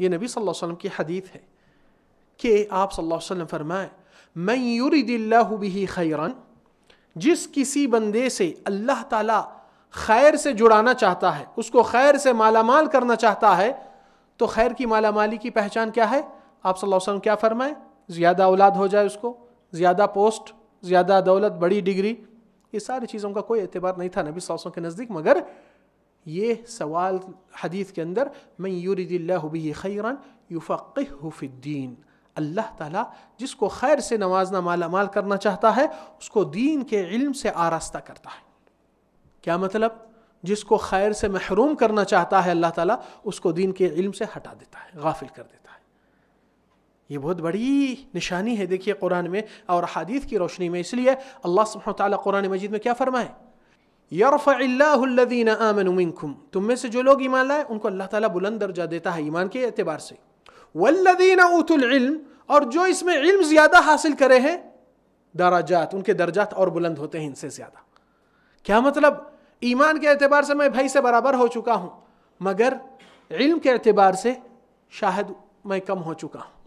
یہ نبی صلی اللہ علیہ وسلم کی حدیث ہے کہ آپ صلی اللہ علیہ وسلم فرمائیں من یرد اللہ به خیرن، جس کسی بندے سے اللہ تعالیٰ خیر سے جڑانا چاہتا ہے، اس کو خیر سے مالا مال کرنا چاہتا ہے، تو خیر کی مالا مالی کی پہچان کیا ہے؟ آپ صلی اللہ علیہ وسلم کیا فرمائیں زیادہ اولاد ہو جائے اس کو، زیادہ پوسٹ، زیادہ دولت، بڑی ڈگری، یہ ساری چیزوں کا کوئی اعتبار نہیں تھا نبی صلی اللہ علیہ وسلم کے نزدیک، مگر یہ سوال حدیث کے اندر، من یرید اللہ به خیرا یفقہ فی الدین. اللہ تعالیٰ جس کو خیر سے نوازنا، مالا مال کرنا چاہتا ہے، اس کو دین کے علم سے آراستہ کرتا ہے۔ کیا مطلب؟ جس کو خیر سے محروم کرنا چاہتا ہے اللہ تعالیٰ، اس کو دین کے علم سے ہٹا دیتا ہے، غافل کر دیتا ہے۔ یہ بہت بڑی نشانی ہے، دیکھیے قرآن میں اور حدیث کی روشنی میں۔ اس لیے اللہ سبحانہ تعالیٰ قرآن مجید میں کیا فرمائے؟ یرفع اللہ الذین آمنوا منکم تم میں سے جو لوگ ایمان لائے، ان کو اللہ تعالیٰ بلند درجہ دیتا ہے ایمان کے اعتبار سے. والذین اوتوا العلم، اور جو اس میں علم زیادہ حاصل کرے ہیں، درجات، ان کے درجات اور بلند ہوتے ہیں ان سے زیادہ. کیا مطلب؟ ایمان کے اعتبار سے میں بھائی سے برابر ہو چکا ہوں، مگر علم کے اعتبار سے شاہد میں کم ہو چکا ہوں.